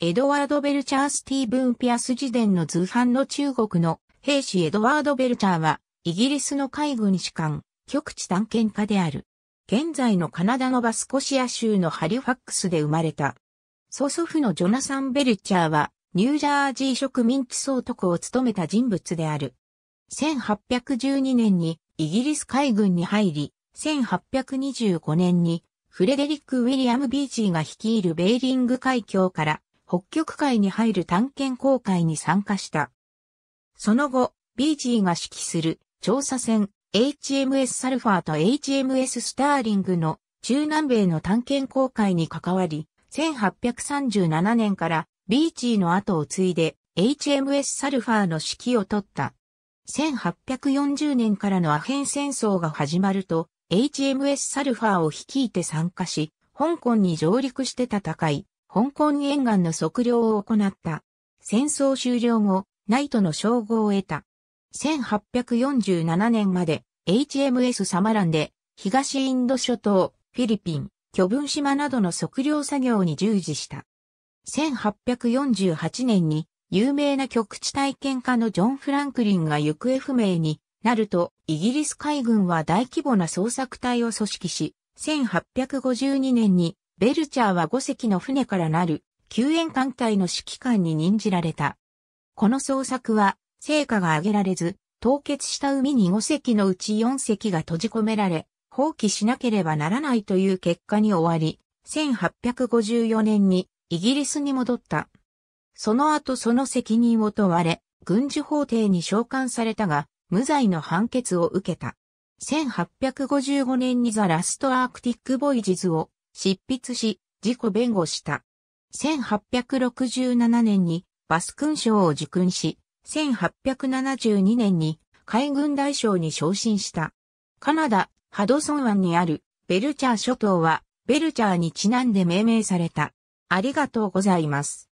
エドワード・ベルチャー・スティーブン・ピアス自伝の図版の中国の兵士エドワード・ベルチャーは、イギリスの海軍士官、極地探検家である。現在のカナダのバスコシア州のハリファックスで生まれた。祖祖父のジョナサン・ベルチャーは、ニュージャージー植民地総督を務めた人物である。1812年にイギリス海軍に入り、1825年にフレデリック・ウィリアム・ビーチーが率いるベーリング海峡から北極海に入る探検航海に参加した。その後、ビーチーが指揮する調査船 HMS サルファーと HMS スターリングの中南米の探検航海に関わり、1837年からビーチーの後を継いで HMS サルファーの指揮を取った。1840年からのアヘン戦争が始まると HMS サルファーを率いて参加し、香港に上陸して戦い、香港沿岸の測量を行った。戦争終了後、ナイトの称号を得た。1847年まで HMS サマランで東インド諸島、フィリピン、巨文島などの測量作業に従事した。1848年に有名な極地体験家のジョン・フランクリンが行方不明になると、イギリス海軍は大規模な捜索隊を組織し、1852年にベルチャーは5隻の船からなる救援艦隊の指揮官に任じられた。この捜索は成果が上げられず、凍結した海に5隻のうち4隻が閉じ込められ、放棄しなければならないという結果に終わり、1854年にイギリスに戻った。その後その責任を問われ、軍事法廷に召喚されたが、無罪の判決を受けた。1855年にザ・ラスト・アークティック・ボイジズを執筆し、自己弁護した。1867年にバス勲章を受勲し、1872年に海軍大将に昇進した。カナダ、ハドソン湾にあるベルチャー諸島はベルチャーにちなんで命名された。ありがとうございます。